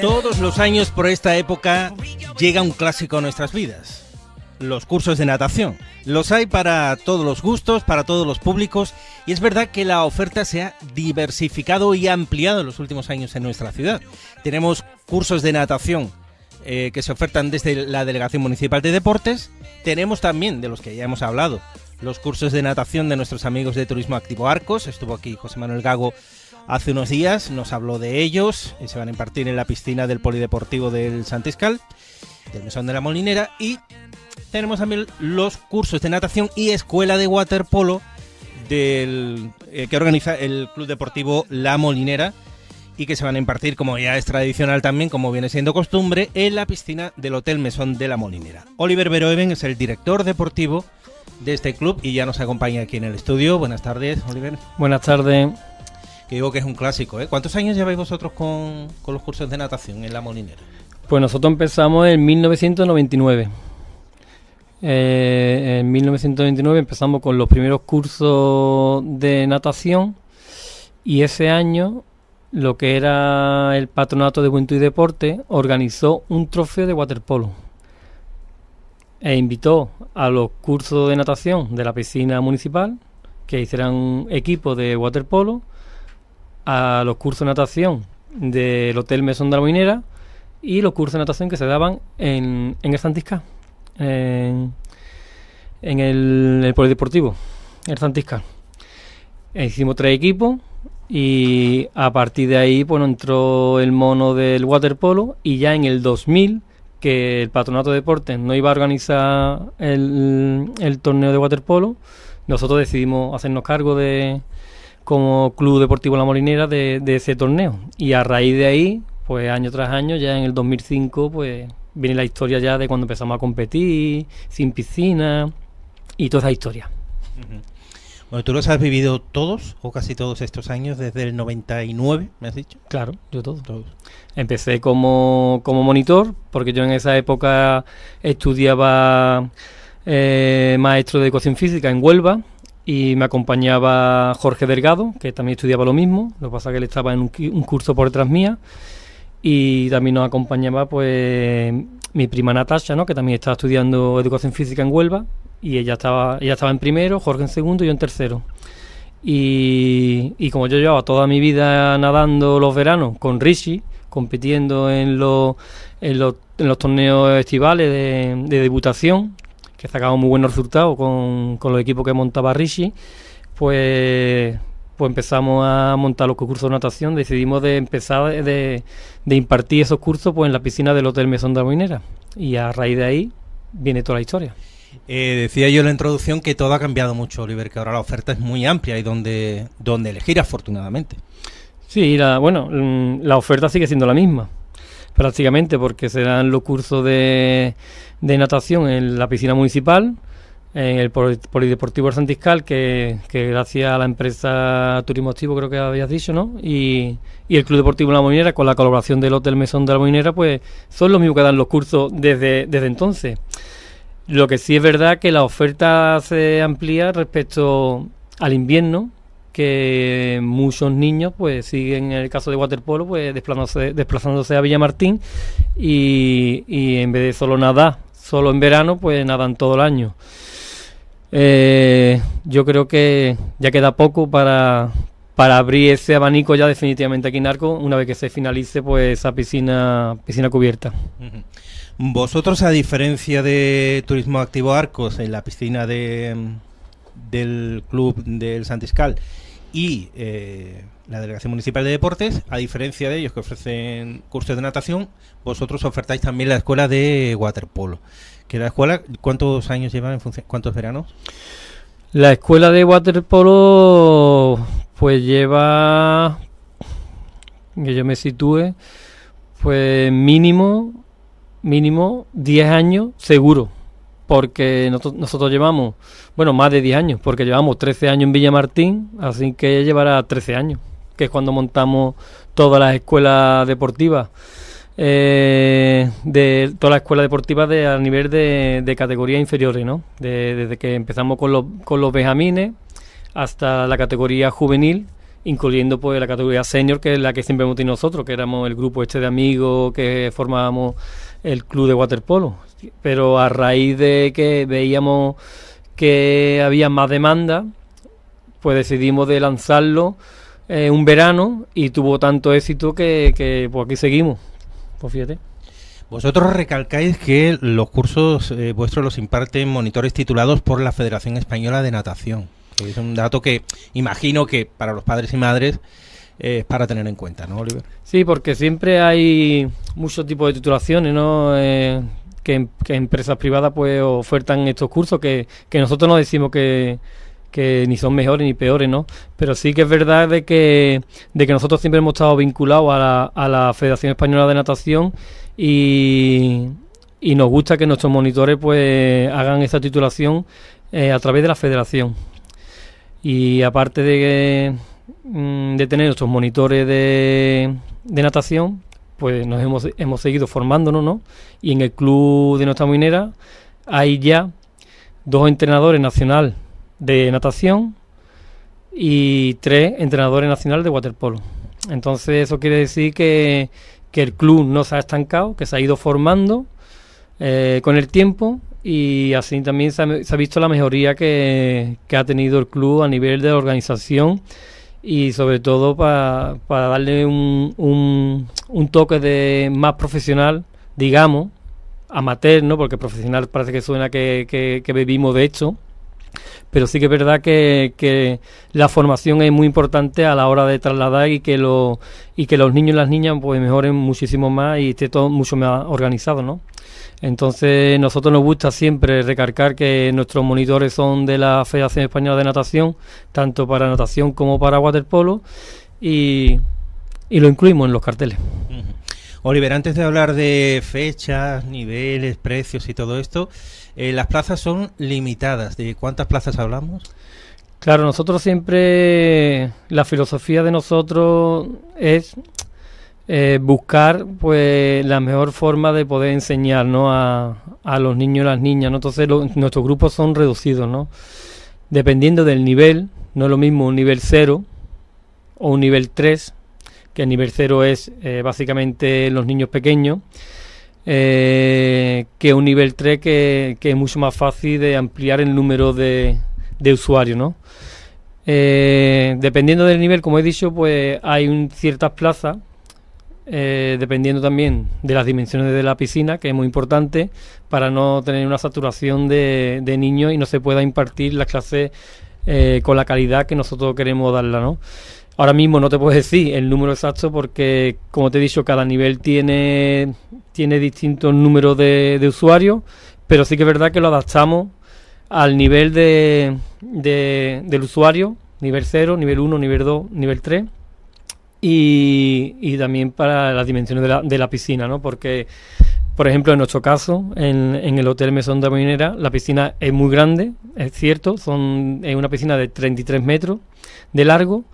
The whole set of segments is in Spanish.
Todos los años por esta época llega un clásico a nuestras vidas. Los cursos de natación. Los hay para todos los gustos, para todos los públicos, y es verdad que la oferta se ha diversificado y ampliado en los últimos años en nuestra ciudad. Tenemos cursos de natación eh, que se ofertan desde la Delegación Municipal de Deportes. Tenemos también, de los que ya hemos hablado, los cursos de natación de nuestros amigos de Turismo Activo Arcos. Estuvo aquí José Manuel Gago hace unos días, nos habló de ellos y se van a impartir en la piscina del Polideportivo del Santiscal, del Mesón de la Molinera. Y tenemos también los cursos de natación y escuela de waterpolo del, eh, que organiza el Club Deportivo La Molinera y que se van a impartir, como ya es tradicional también, como viene siendo costumbre, en la piscina del Hotel Mesón de la Molinera. Oliver Veroeven es el director deportivo de este club y ya nos acompaña aquí en el estudio. Buenas tardes, Oliver. Buenas tardes. Que digo que es un clásico, ¿eh? ¿Cuántos años lleváis vosotros con, con los cursos de natación en la Molinera? Pues nosotros empezamos en 1999. Eh, en 1999 empezamos con los primeros cursos de natación y ese año lo que era el Patronato de Juventud y Deporte organizó un trofeo de waterpolo e invitó a los cursos de natación de la piscina municipal que hicieran equipo de waterpolo, a los cursos de natación del Hotel Mesón de la Minera y los cursos de natación que se daban en, en el Santisca, en, el, el Polideportivo, el Santisca. E hicimos tres equipos y a partir de ahí pues entró el mono del waterpolo y ya en el 2000 que el Patronato de Deportes no iba a organizar el, el torneo de waterpolo, nosotros decidimos hacernos cargo de como Club Deportivo La Molinera de, de ese torneo y a raíz de ahí pues año tras año ya en el 2005 pues viene la historia ya de cuando empezamos a competir sin piscina y toda esa historia. Bueno, tú los has vivido todos o casi todos estos años, desde el 99, me has dicho. Claro, yo todos. Empecé como, como monitor, porque yo en esa época estudiaba eh, maestro de educación física en Huelva y me acompañaba Jorge Delgado, que también estudiaba lo mismo, lo que pasa es que él estaba en un, curso por detrás mía y también nos acompañaba pues mi prima Natasha, ¿no? que también estaba estudiando educación física en Huelva y ella estaba, ella estaba en primero, Jorge en segundo y yo en tercero. Y, y como yo llevaba toda mi vida nadando los veranos con Rishi, compitiendo en los, en los, en los torneos estivales de debutación, que sacaba muy buenos resultados con, con los equipos que montaba Rishi, pues pues empezamos a montar los cursos de natación, decidimos de empezar de, de, impartir esos cursos pues en la piscina del Hotel Mesón de la Minera y a raíz de ahí viene toda la historia. Eh, decía yo en la introducción que todo ha cambiado mucho, Oliver, que ahora la oferta es muy amplia y donde, donde elegir, afortunadamente. Sí, la, bueno, mm, la oferta sigue siendo la misma, prácticamente, porque se dan los cursos de, de natación en la piscina municipal, en el Polideportivo Santiscal, que, que gracias a la empresa Turismo Activo, creo que habías dicho, ¿no? Y, y el Club Deportivo La Molinera, con la colaboración del Hotel Mesón de la Molinera, pues son los mismos que dan los cursos desde, desde entonces. Lo que sí es verdad que la oferta se amplía respecto al invierno, que muchos niños pues siguen en el caso de waterpolo pues desplazándose, desplazándose a Villamartín y, y en vez de solo nadar solo en verano pues nadan todo el año eh, yo creo que ya queda poco para, para abrir ese abanico ya definitivamente aquí en Arco una vez que se finalice pues esa piscina piscina cubierta. Vosotros, a diferencia de Turismo Activo Arcos, en la piscina de, del Club del Santiscal y eh, la Delegación Municipal de Deportes, a diferencia de ellos que ofrecen cursos de natación, vosotros ofertáis también la escuela de waterpolo. Que la escuela, ¿cuántos años lleva en función? ¿Cuántos veranos? La escuela de waterpolo, pues lleva, que yo me sitúe, pues mínimo mínimo 10 años seguro, porque nosotros, llevamos, bueno, más de 10 años, porque llevamos 13 años en Villamartín, así que llevará 13 años, que es cuando montamos todas las escuelas deportivas, eh, de todas las escuelas deportivas de, a nivel de, de categorías inferiores, ¿no? De, desde que empezamos con los, con los benjamines hasta la categoría juvenil, incluyendo pues la categoría senior, que es la que siempre hemos tenido nosotros, que éramos el grupo este de amigos que formábamos el club de waterpolo. Pero a raíz de que veíamos que había más demanda, pues decidimos de lanzarlo eh, un verano y tuvo tanto éxito que, que pues aquí seguimos. Pues fíjate. Vosotros recalcáis que los cursos eh, vuestros los imparten monitores titulados por la Federación Española de Natación. es un dato que imagino que para los padres y madres eh, es para tener en cuenta, ¿no, Oliver? Sí, porque siempre hay muchos tipos de titulaciones, ¿no? Eh, que, empresas privadas pues ofertan estos cursos que, que nosotros no decimos que, que ni son mejores ni peores, ¿no? Pero sí que es verdad de que, de que nosotros siempre hemos estado vinculados a la, a la Federación Española de Natación y, y nos gusta que nuestros monitores pues hagan esta titulación eh, a través de la federación. Y aparte de, mm, de tener nuestros monitores de, de natación, pues nos hemos, hemos seguido formándonos, ¿no? Y en el club de nuestra minera hay ya dos entrenadores nacionales de natación y tres entrenadores nacionales de waterpolo. Entonces eso quiere decir que, que el club no se ha estancado, que se ha ido formando eh, con el tiempo y así también se ha, visto la mejoría que, que, ha tenido el club a nivel de organización y sobre todo para darle un, un, un, toque de más profesional, digamos, amateur, ¿no? porque profesional parece que suena que, que, que bebimos de hecho pero sí que es verdad que, la formación es muy importante a la hora de trasladar y que, lo, y que los niños y las niñas pues mejoren muchísimo más y esté todo mucho más organizado, ¿no? Entonces, nosotros nos gusta siempre recargar que nuestros monitores son de la Federación Española de Natación, tanto para natación como para waterpolo, y lo incluimos en los carteles. Oliver, antes de hablar de fechas, niveles, precios y todo esto, eh, las plazas son limitadas. ¿De cuántas plazas hablamos? Claro, nosotros siempre, la filosofía de nosotros es eh, buscar pues la mejor forma de poder enseñar ¿no? a, a los niños y las niñas. Entonces nuestros grupos son reducidos, ¿no? Dependiendo del nivel, no es lo mismo un nivel 0 o un nivel 3, que el nivel 0 es eh, básicamente los niños pequeños, eh, que un nivel 3 que, es mucho más fácil de ampliar el número de, de usuarios, ¿no? Eh, dependiendo del nivel, como he dicho, pues hay ciertas plazas, eh, dependiendo también de las dimensiones de la piscina, que es muy importante para no tener una saturación de, de niños y no se pueda impartir las clases con la calidad que nosotros queremos darla, ¿no? Ahora mismo no te puedo decir el número exacto porque, como te he dicho, cada nivel tiene, tiene distintos números de, usuarios, pero sí que es verdad que lo adaptamos al nivel de, del usuario, nivel 0, nivel 1, nivel 2, nivel 3, y, y también para las dimensiones de la, de la piscina, ¿no? Porque, por ejemplo, en nuestro caso, en, en el Hotel Mesón de Minera, la piscina es muy grande, es cierto, son, es una piscina de 33 metros de largo,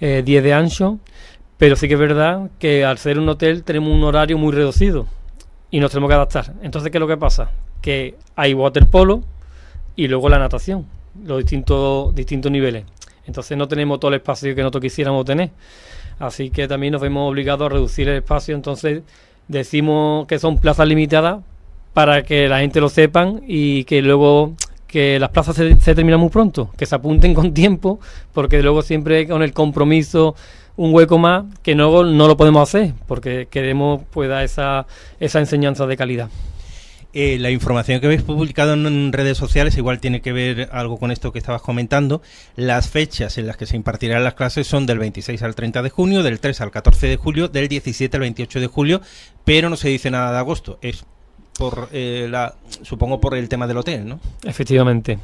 10 eh, de ancho, pero sí que es verdad que al ser un hotel tenemos un horario muy reducido y nos tenemos que adaptar. Entonces, ¿qué es lo que pasa? Que hay waterpolo y luego la natación, los distintos, distintos niveles. Entonces no tenemos todo el espacio que nosotros quisiéramos tener. Así que también nos vemos obligados a reducir el espacio. Entonces decimos que son plazas limitadas para que la gente lo sepan y que luego que las plazas se, terminan muy pronto, que se apunten con tiempo, porque luego siempre con el compromiso un hueco más que no, no lo podemos hacer, porque queremos pues dar esa, esa enseñanza de calidad. Eh, la información que habéis publicado en redes sociales igual tiene que ver algo con esto que estabas comentando. Las fechas en las que se impartirán las clases son del 26 al 30 de junio, del 3 al 14 de julio, del 17 al 28 de julio, pero no se dice nada de agosto. Por eh, la, supongo por el tema del hotel, ¿no? Efectivamente.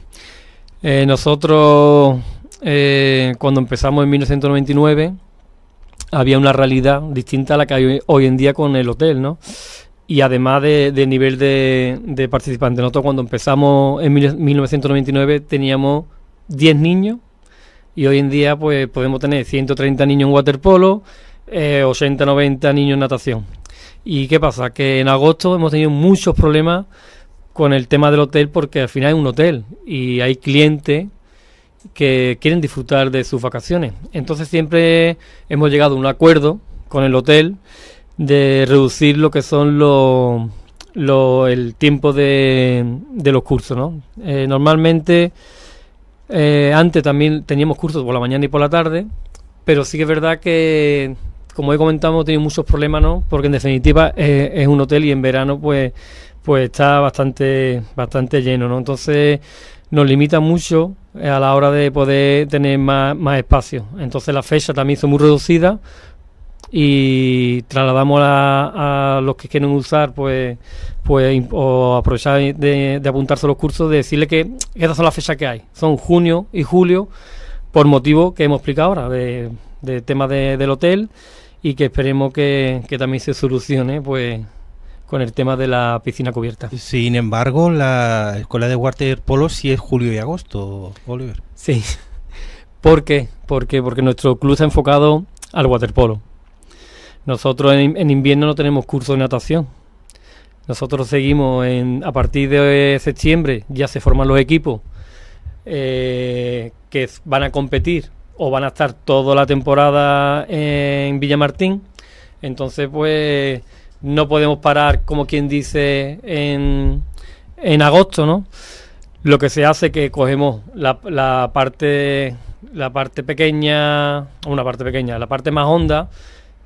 Eh, nosotros, eh, cuando empezamos en 1999, había una realidad distinta a la que hay hoy en día con el hotel, ¿no? Y además de, nivel de, de, participantes. Nosotros cuando empezamos en 1999 teníamos 10 niños y hoy en día pues podemos tener 130 niños en waterpolo, 80, 90 niños en natación. ¿Y qué pasa? Que en agosto hemos tenido muchos problemas con el tema del hotel porque al final es un hotel y hay clientes que quieren disfrutar de sus vacaciones. Entonces siempre hemos llegado a un acuerdo con el hotel de reducir lo que son los el tiempo de, de los cursos, ¿no? Eh, normalmente eh, antes también teníamos cursos por la mañana y por la tarde, pero sí que es verdad que, como he comentado, hemos tenido muchos problemas, ¿no? Porque en definitiva eh, es un hotel y en verano pues pues está bastante bastante lleno, ¿no? Entonces nos limita mucho a la hora de poder tener más, más espacio. Entonces la fecha también son muy reducida y trasladamos a, los que quieren usar pues pues o aprovechar de, apuntarse a los cursos de decirle que estas son las fechas que hay son junio y julio por motivo que hemos explicado ahora de, de tema del hotel y que esperemos que, que también se solucione pues con el tema de la piscina cubierta. Sin embargo, la escuela de waterpolo sí es julio y agosto, Oliver. Sí. ¿Por qué? Porque, porque nuestro club está enfocado al waterpolo. Nosotros en, invierno no tenemos curso de natación. Nosotros seguimos en, a partir de septiembre, ya se forman los equipos eh, que van a competir o van a estar toda la temporada en Villamartín. Entonces, pues no podemos parar, como quien dice, en, en agosto, ¿no? Lo que se hace es que cogemos la, la parte la parte pequeña, una parte pequeña, la parte más honda,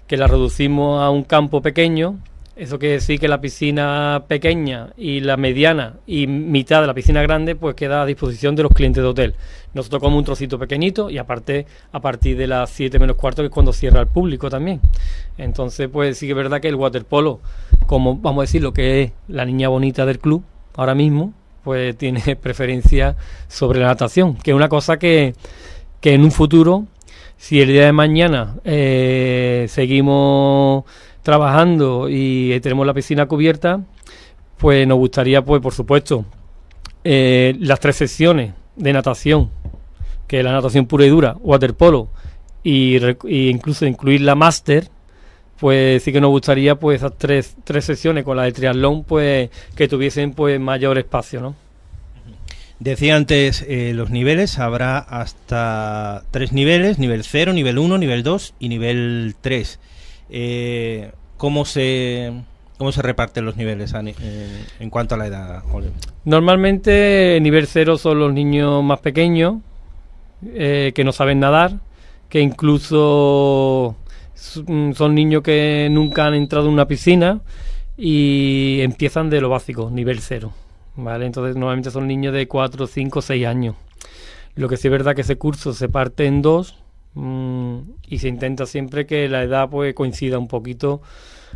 que la reducimos a un campo pequeño. Eso quiere decir que la piscina pequeña y la mediana y mitad de la piscina grande pues queda a disposición de los clientes de hotel. Nosotros como un trocito pequeñito y aparte a partir de las 7 menos cuarto que es cuando cierra el público también. Entonces pues sí que es verdad que el waterpolo, como vamos a decir lo que es la niña bonita del club ahora mismo, pues tiene preferencia sobre la natación, que es una cosa que, que en un futuro si el día de mañana eh, seguimos trabajando y tenemos la piscina cubierta, pues nos gustaría, pues por supuesto, eh, las tres sesiones de natación, que es la natación pura y dura, waterpolo, y, y incluso incluir la máster, pues sí que nos gustaría pues esas tres, tres sesiones con la de triatlón, pues que tuviesen pues mayor espacio, ¿no? Decía antes eh, los niveles, habrá hasta tres niveles, nivel 0, nivel 1, nivel 2 y nivel 3. Eh, ¿cómo, se, ¿Cómo se reparten los niveles eh, en cuanto a la edad? Normalmente nivel 0 son los niños más pequeños que no saben nadar, que incluso mm, son niños que nunca han entrado en una piscina y empiezan de lo básico, nivel 0. ¿vale? Entonces normalmente son niños de 4, 5, 6 años. Lo que sí es verdad que ese curso se parte en dos y se intenta siempre que la edad pues coincida un poquito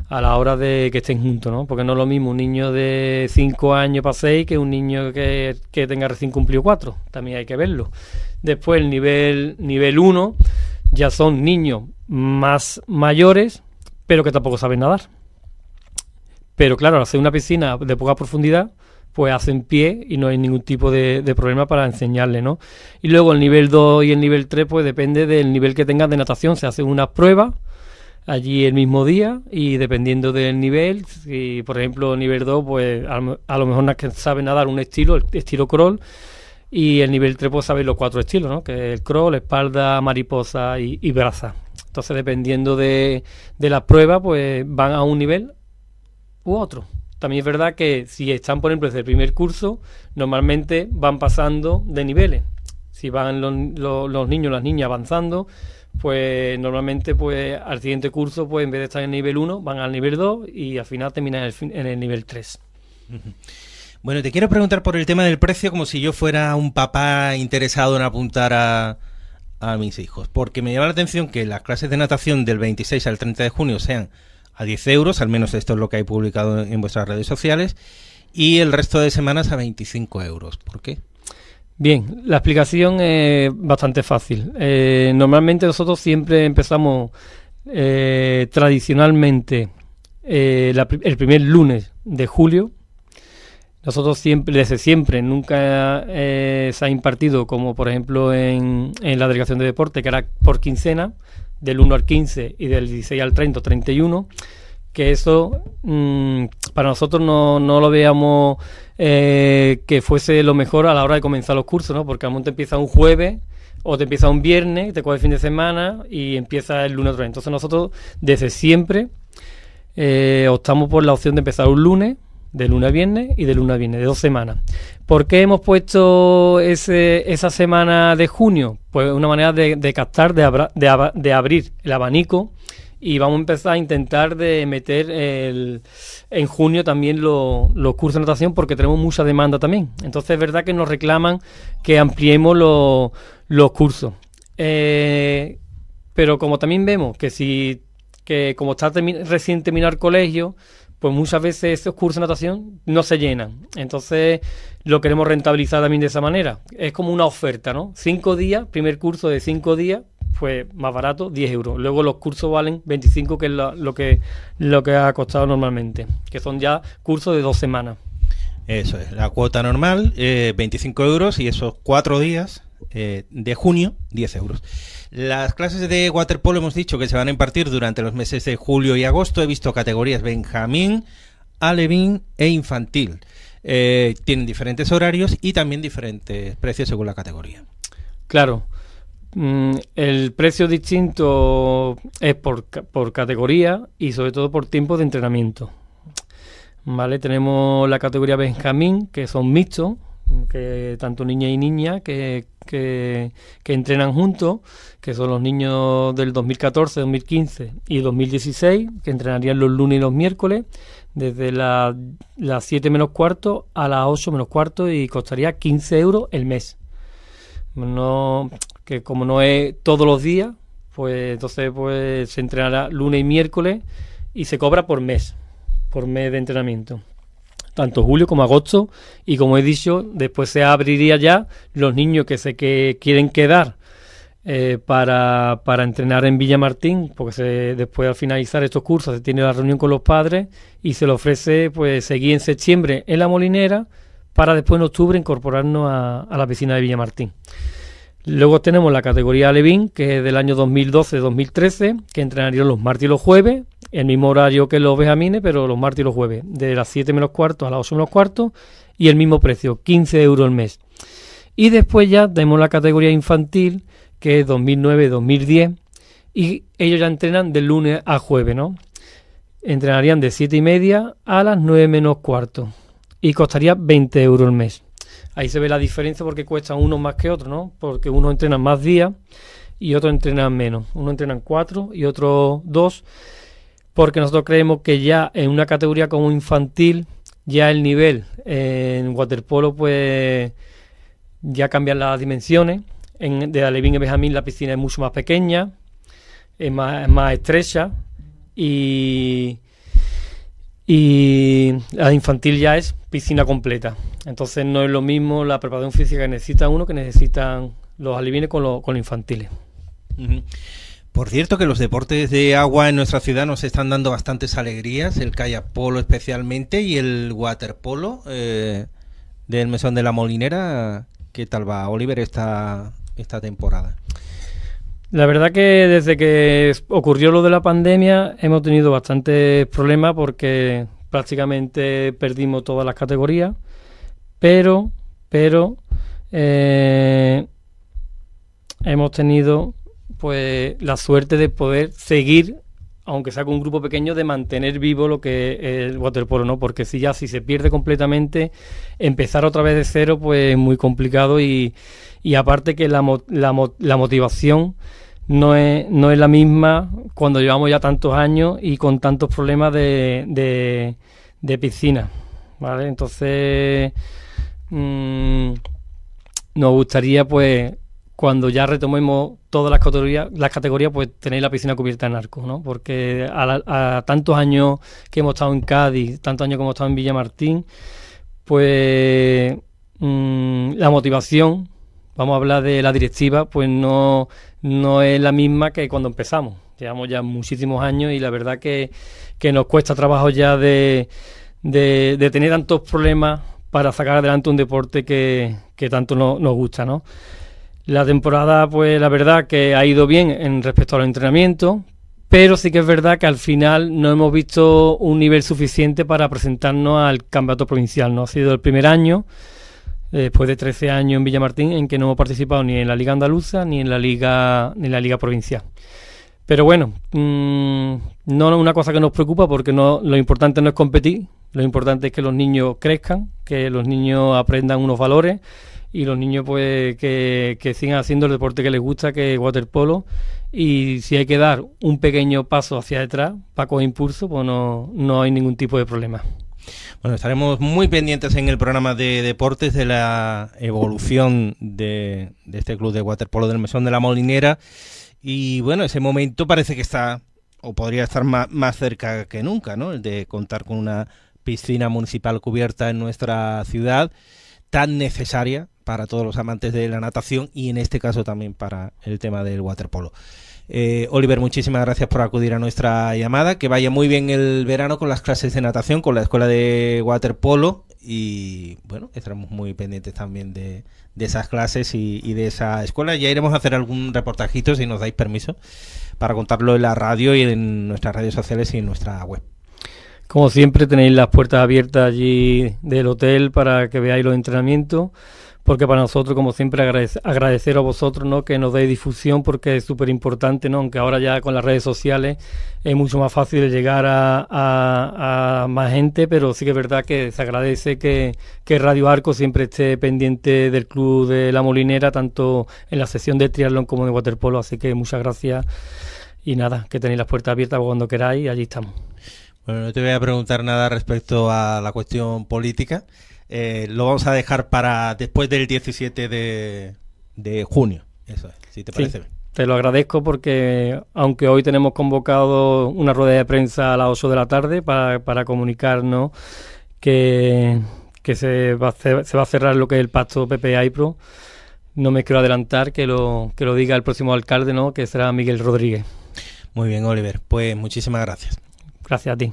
a la hora de que estén juntos, ¿no? Porque no es lo mismo un niño de 5 años para 6 que un niño que, que tenga recién cumplido 4. También hay que verlo. Después el nivel nivel 1 ya son niños más mayores, pero que tampoco saben nadar. Pero claro, al hacer una piscina de poca profundidad, pues hacen pie y no hay ningún tipo de, problema para enseñarle, ¿no? Y luego el nivel 2 y el nivel 3, pues depende del nivel que tengas de natación. Se hacen unas pruebas allí el mismo día y dependiendo del nivel, si por ejemplo nivel 2, pues a, lo mejor no que sabe nadar un estilo, el estilo crawl, y el nivel 3 pues sabe los cuatro estilos, ¿no? Que el crawl, espalda, mariposa y, y braza. Entonces dependiendo de, de la prueba, pues van a un nivel u otro. También es verdad que si están, por ejemplo, desde el primer curso, normalmente van pasando de niveles. Si van los, los, niños, las niñas avanzando, pues normalmente pues al siguiente curso, pues en vez de estar en el nivel 1, van al nivel 2 y al final terminan en el, en el nivel 3. Bueno, te quiero preguntar por el tema del precio como si yo fuera un papá interesado en apuntar a, a mis hijos, porque me llama la atención que las clases de natación del 26 al 30 de junio sean a 10 euros, al menos esto es lo que hay publicado en vuestras redes sociales, y el resto de semanas a 25 euros. ¿Por qué? Bien, la explicación es bastante fácil. Eh, normalmente nosotros siempre empezamos eh, tradicionalmente eh, el primer lunes de julio. Nosotros siempre, desde siempre, nunca se ha impartido como por ejemplo en, en la delegación de deporte, que era por quincena, del 1 al 15 y del 16 al 30 31, que eso mm, para nosotros no, no lo veamos eh, que fuese lo mejor a la hora de comenzar los cursos, ¿no? Porque a monte empieza un jueves o te empieza un viernes, te coge el fin de semana y empieza el lunes otra vez. Entonces nosotros desde siempre eh, optamos por la opción de empezar un lunes, de lunes a viernes y de lunes a viernes, de dos semanas. ¿Por qué hemos puesto ese, esa semana de junio? Pues una manera de, captar, de, de, de abrir el abanico y vamos a empezar a intentar de meter el, en junio también los cursos de natación porque tenemos mucha demanda también. Entonces es verdad que nos reclaman que ampliemos los cursos. Eh, pero como también vemos que si que como está recién terminar colegio, pues muchas veces esos cursos de natación no se llenan. Entonces lo queremos rentabilizar también de esa manera. Es como una oferta, ¿no? Cinco días, primer curso de cinco días, pues más barato, 10 euros. Luego los cursos valen 25, que es lo, que, lo que ha costado normalmente, que son ya cursos de dos semanas. Eso es, la cuota normal, 25 eh, euros y esos cuatro días eh, de junio, 10 euros. Las clases de waterpolo hemos dicho que se van a impartir durante los meses de julio y agosto. He visto categorías Benjamín, Alevín e infantil. Eh, tienen diferentes horarios y también diferentes precios según la categoría. Claro. Mm, el precio distinto es por, por categoría y sobre todo por tiempo de entrenamiento. Vale, tenemos la categoría Benjamín, que son mixtos, que tanto niña y niña que, que, entrenan juntos, que son los niños del 2014, 2015 y 2016, que entrenarían los lunes y los miércoles, desde las 7 menos cuarto a las 8 menos cuarto y costaría 15 euros el mes. No, que como no es todos los días, pues entonces pues se entrenará lunes y miércoles y se cobra por mes, por mes de entrenamiento. Tanto julio como agosto y como he dicho, después se abriría ya los niños que se que quieren quedar eh, para, para, entrenar en Villa Martín, porque se, después al finalizar estos cursos se tiene la reunión con los padres y se le ofrece pues seguir en septiembre en la Molinera para después en octubre incorporarnos a, a la piscina de Villa Martín. Luego tenemos la categoría Levin, que es del año 2012-2013, que entrenarían los martes y los jueves, el mismo horario que los Benjamines, pero los martes y los jueves, de las 7 menos cuarto a las 8 menos cuarto, y el mismo precio, 15 euros al mes. Y después ya tenemos la categoría infantil, que es 2009-2010, y ellos ya entrenan de lunes a jueves, ¿no? Entrenarían de 7 y media a las 9 menos cuarto, y costaría 20 euros al mes. Ahí se ve la diferencia porque cuestan unos más que otros, ¿no? Porque unos entrenan más días y otros entrenan menos. Uno entrenan cuatro y otros dos. Porque nosotros creemos que ya en una categoría como infantil, ya el nivel en waterpolo, pues ya cambian las dimensiones. En, de Alevín y Benjamín la piscina es mucho más pequeña, es más, es más estrecha y, y la infantil ya es piscina completa. Entonces no es lo mismo la preparación física que necesita uno que necesitan los alivines con, los infantiles. Por cierto que los deportes de agua en nuestra ciudad nos están dando bastantes alegrías, el kayak polo especialmente y el waterpolo eh, del Mesón de la Molinera. ¿Qué tal va, Oliver, esta, esta temporada? La verdad que desde que ocurrió lo de la pandemia hemos tenido bastantes problemas porque prácticamente perdimos todas las categorías, pero, pero eh, hemos tenido pues la suerte de poder seguir aunque sea con un grupo pequeño, de mantener vivo lo que es el waterpolo, ¿no? Porque si ya si se pierde completamente, empezar otra vez de cero, pues es muy complicado y, y aparte que la, la, motivación no es, no es la misma cuando llevamos ya tantos años y con tantos problemas de, de, piscina. ¿vale? Entonces, mm, nos gustaría, pues, cuando ya retomemos todas las categorías, las categorías, pues tener la piscina cubierta en arco, ¿no? Porque a, tantos años que hemos estado en Cádiz, tantos años que hemos estado en Villamartín, pues mm, la motivación vamos a hablar de la directiva, pues no, no es la misma que cuando empezamos. Llevamos ya muchísimos años y la verdad que, nos cuesta trabajo ya de, de, tener tantos problemas para sacar adelante un deporte que, tanto nos gusta, ¿no? La temporada, pues la verdad que ha ido bien en respecto al entrenamiento, pero sí que es verdad que al final no hemos visto un nivel suficiente para presentarnos al campeonato provincial. No ha sido el primer año después de 13 años en Villamartín en que no hemos participado ni en la Liga Andaluza ni en la Liga, ni en la Liga Provincial. Pero bueno, mmm, no es una cosa que nos preocupa porque no, lo importante no es competir, lo importante es que los niños crezcan, que los niños aprendan unos valores y los niños pues que, que sigan haciendo el deporte que les gusta, que es waterpolo. Y si hay que dar un pequeño paso hacia detrás para coger impulso, pues no, no hay ningún tipo de problema. Bueno, estaremos muy pendientes en el programa de deportes de la evolución de, de este club de waterpolo del Mesón de la Molinera. Y bueno, ese momento parece que está, o podría estar más, más cerca que nunca, ¿no? El de contar con una piscina municipal cubierta en nuestra ciudad, tan necesaria para todos los amantes de la natación y en este caso también para el tema del waterpolo. Eh, Oliver, muchísimas gracias por acudir a nuestra llamada. Que vaya muy bien el verano con las clases de natación, con la escuela de waterpolo y bueno, estaremos muy pendientes también de, esas clases y, de esa escuela. Ya iremos a hacer algún reportajito si nos dais permiso para contarlo en la radio y en nuestras redes sociales y en nuestra web. Como siempre tenéis las puertas abiertas allí del hotel para que veáis los entrenamientos, porque para nosotros, como siempre, agradecer, a vosotros ¿no? que nos deis difusión, porque es súper importante, ¿no? aunque ahora ya con las redes sociales es mucho más fácil llegar a, a, a, más gente, pero sí que es verdad que se agradece que, que Radio Arco siempre esté pendiente del Club de la Molinera, tanto en la sesión de triatlón como de waterpolo, así que muchas gracias y nada, que tenéis las puertas abiertas cuando queráis, allí estamos. Bueno, no te voy a preguntar nada respecto a la cuestión política. Eh, lo vamos a dejar para después del 17 de, de junio. Eso es, si te parece sí, bien. Te lo agradezco porque, aunque hoy tenemos convocado una rueda de prensa a las 8 de la tarde para, para comunicarnos que, que se, va a hacer, se va a cerrar lo que es el pacto PP-AIPRO, no me quiero adelantar que lo, que lo diga el próximo alcalde, ¿no? que será Miguel Rodríguez. Muy bien, Oliver. Pues muchísimas gracias. Gracias a ti.